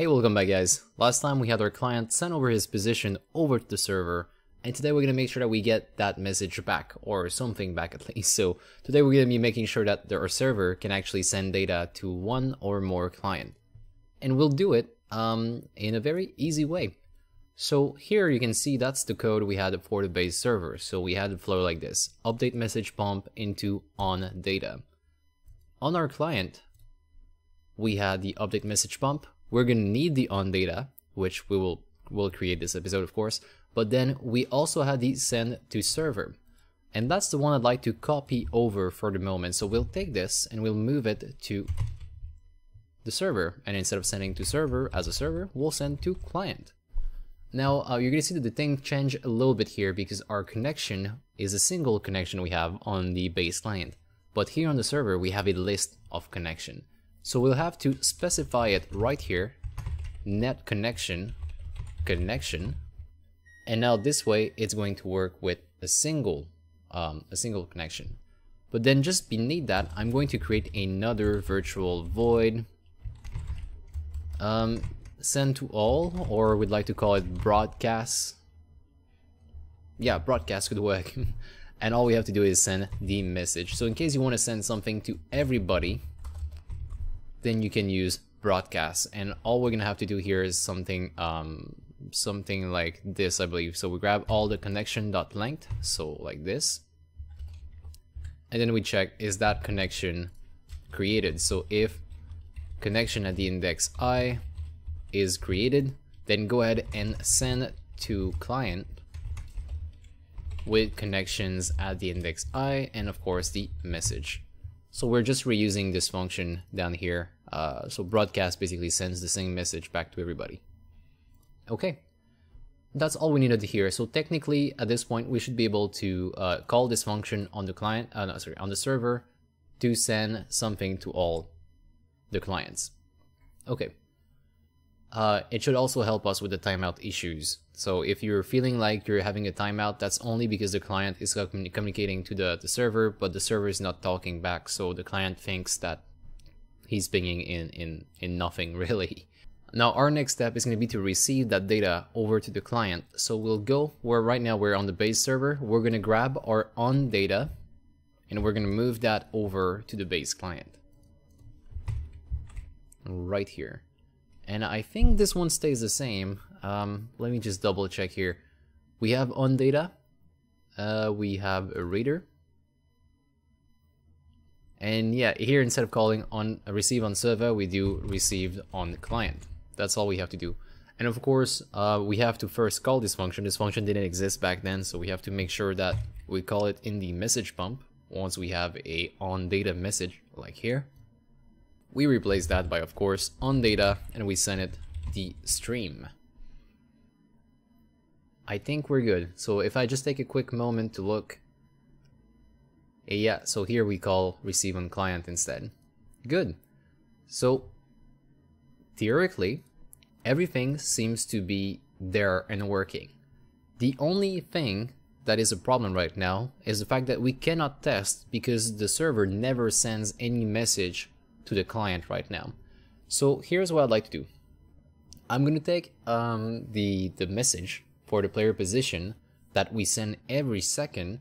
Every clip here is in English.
Hey, welcome back guys. Last time we had our client send over his position over to the server, and today we're gonna make sure that we get that message back, or something back at least. So today we're gonna be making sure that our server can actually send data to one or more client. And we'll do it um, in a very easy way. So here you can see that's the code we had for the base server. So we had a flow like this, update message pump into on data. On our client, we had the update message pump. We're gonna need the on data, which we will will create this episode of course. But then we also have the send to server. And that's the one I'd like to copy over for the moment. So we'll take this and we'll move it to the server. And instead of sending to server as a server, we'll send to client. Now uh, you're gonna see that the thing change a little bit here because our connection is a single connection we have on the base client. But here on the server, we have a list of connection. So we'll have to specify it right here, net connection, connection, and now this way it's going to work with a single, um, a single connection. But then just beneath that, I'm going to create another virtual void, um, send to all, or we'd like to call it broadcast. Yeah, broadcast could work. and all we have to do is send the message. So in case you want to send something to everybody, then you can use broadcast. And all we're gonna have to do here is something um, something like this, I believe. So we grab all the connection dot length, so like this, and then we check is that connection created. So if connection at the index i is created, then go ahead and send to client with connections at the index i and of course the message. So we're just reusing this function down here. Uh, so broadcast basically sends the same message back to everybody. Okay, that's all we needed here. So technically at this point we should be able to uh, call this function on the client, uh, no, sorry, on the server to send something to all the clients. Okay. Uh, it should also help us with the timeout issues. So if you're feeling like you're having a timeout, that's only because the client is communicating to the, the server, but the server is not talking back. So the client thinks that he's pinging in, in, in nothing really. Now our next step is going to be to receive that data over to the client. So we'll go where right now we're on the base server. We're going to grab our on data and we're going to move that over to the base client. Right here. And I think this one stays the same. Um, let me just double check here. We have on data. Uh, we have a reader. And yeah, here instead of calling on receive on server, we do received on client. That's all we have to do. And of course, uh, we have to first call this function. This function didn't exist back then, so we have to make sure that we call it in the message pump once we have a on data message like here. We replace that by, of course, on data, and we send it the stream. I think we're good. So if I just take a quick moment to look, eh, yeah, so here we call receive on client instead. Good. So theoretically, everything seems to be there and working. The only thing that is a problem right now is the fact that we cannot test because the server never sends any message to the client right now. So here's what I'd like to do. I'm going to take um, the, the message for the player position that we send every second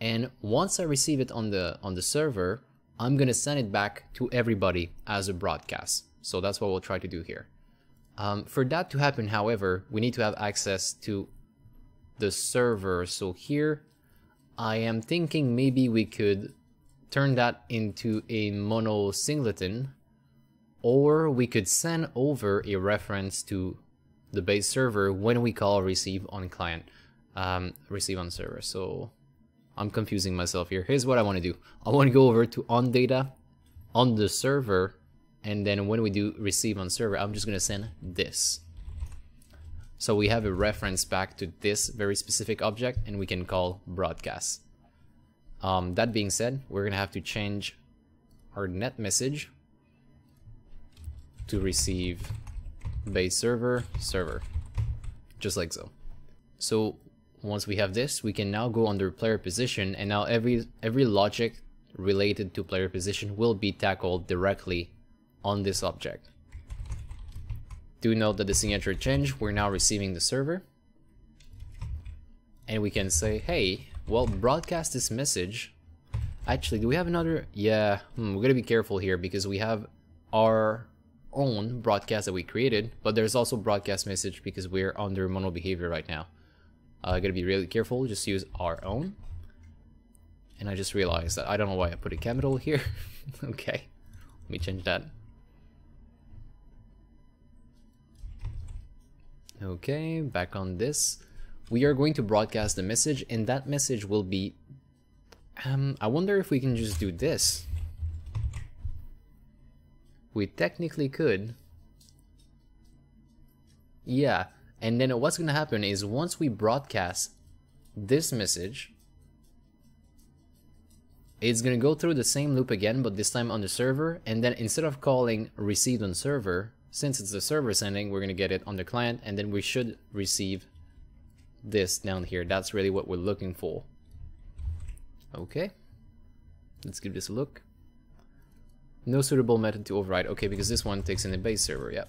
and once I receive it on the on the server I'm gonna send it back to everybody as a broadcast so that's what we'll try to do here um, for that to happen however we need to have access to the server so here I am thinking maybe we could turn that into a mono singleton or we could send over a reference to the base server when we call receive on client, um, receive on server. So I'm confusing myself here. Here's what I want to do. I want to go over to on data on the server and then when we do receive on server, I'm just going to send this. So we have a reference back to this very specific object and we can call broadcast. Um, that being said, we're going to have to change our net message to receive base server server just like so so once we have this we can now go under player position and now every every logic related to player position will be tackled directly on this object Do note that the signature changed. We're now receiving the server. And we can say, hey, well, broadcast this message. Actually, do we have another? Yeah, hmm, we're gonna be careful here because we have our own broadcast that we created, but there's also broadcast message because we're under MonoBehaviour right now. I uh, gotta be really careful, just use our own. And I just realized that I don't know why I put a capital here. okay, let me change that. Okay, back on this. We are going to broadcast the message and that message will be... Um, I wonder if we can just do this. We technically could. Yeah, and then what's to happen is once we broadcast this message, it's to go through the same loop again, but this time on the server. And then instead of calling received on server, since it's the server sending, we're to get it on the client. And then we should receive this down here. That's really what we're looking for. Okay. Let's give this a look. No suitable method to override. Okay, because this one takes in the base server, yeah.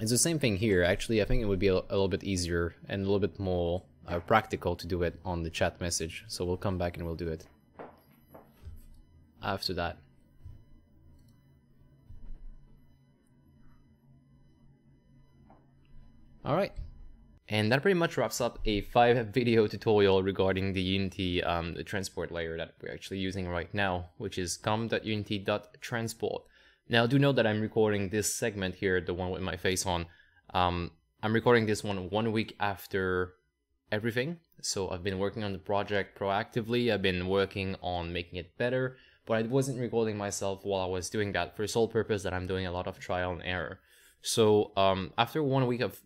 It's the same thing here. Actually, I think it would be a, a little bit easier and a little bit more uh, practical to do it on the chat message. So we'll come back and we'll do it after that. Alright, and that pretty much wraps up a five video tutorial regarding the Unity um, the transport layer that we're actually using right now, which is com.unity.transport. Now do note that I'm recording this segment here, the one with my face on. Um, I'm recording this one one week after everything. So I've been working on the project proactively. I've been working on making it better, but I wasn't recording myself while I was doing that for the sole purpose that I'm doing a lot of trial and error. So um, after one week of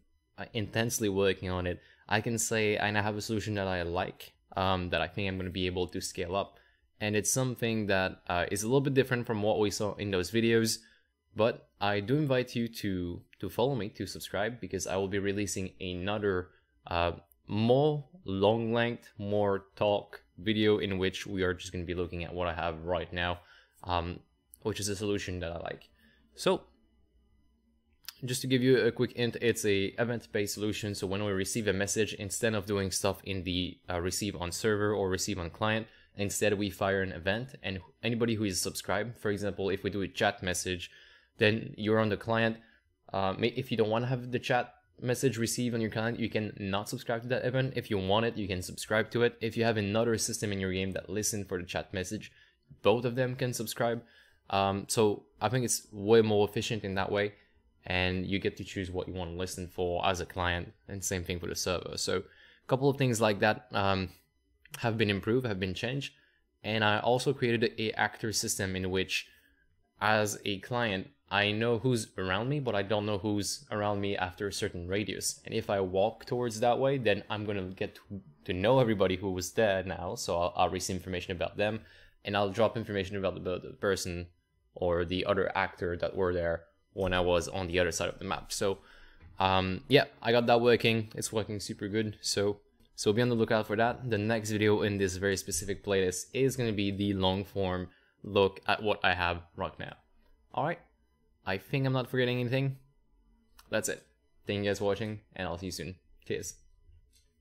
intensely working on it, I can say I now have a solution that I like, um, that I think I'm going to be able to scale up. And it's something that uh, is a little bit different from what we saw in those videos, but I do invite you to, to follow me, to subscribe, because I will be releasing another uh, more long length, more talk video in which we are just going to be looking at what I have right now, um, which is a solution that I like. So just to give you a quick hint, it's a event-based solution. So when we receive a message, instead of doing stuff in the uh, receive on server or receive on client, instead we fire an event and anybody who is subscribed, for example, if we do a chat message, then you're on the client. Uh, if you don't want to have the chat message received on your client, you can not subscribe to that event. If you want it, you can subscribe to it. If you have another system in your game that listen for the chat message, both of them can subscribe. Um, so I think it's way more efficient in that way and you get to choose what you want to listen for as a client and same thing for the server. So a couple of things like that um, have been improved have been changed and i also created a actor system in which as a client i know who's around me but i don't know who's around me after a certain radius. And if i walk towards that way then i'm going to get to know everybody who was there now so I'll, I'll receive information about them and i'll drop information about the, the person or the other actor that were there when I was on the other side of the map. So um, yeah, I got that working. It's working super good. So so be on the lookout for that. The next video in this very specific playlist is going to be the long form look at what I have right now. Alright, I think I'm not forgetting anything. That's it. Thank you guys for watching, and I'll see you soon. Cheers.